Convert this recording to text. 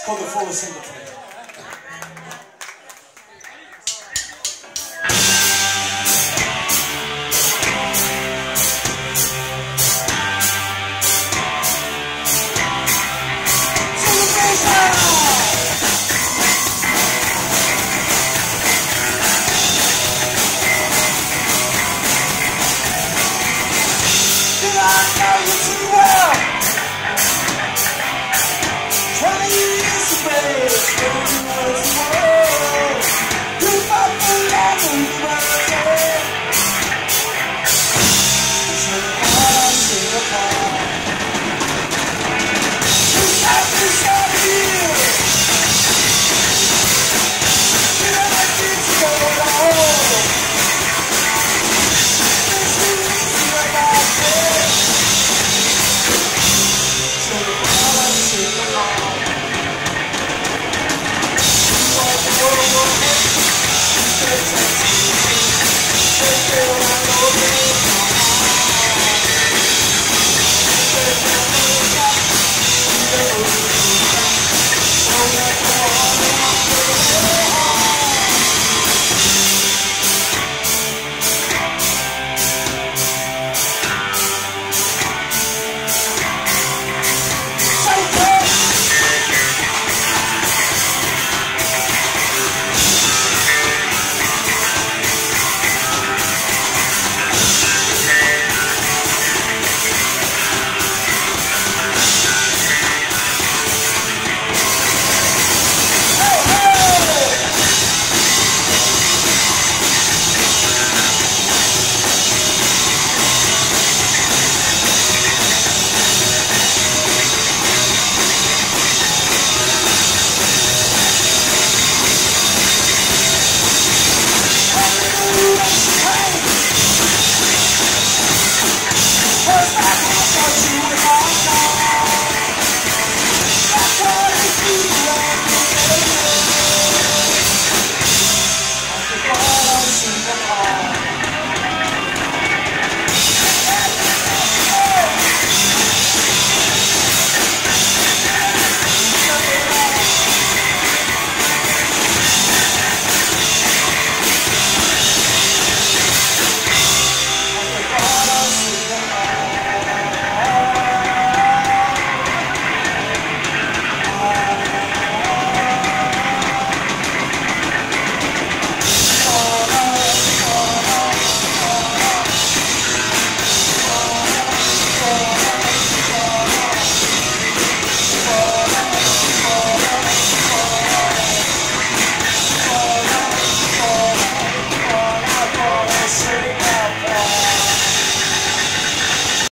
It's called the Full Singleton.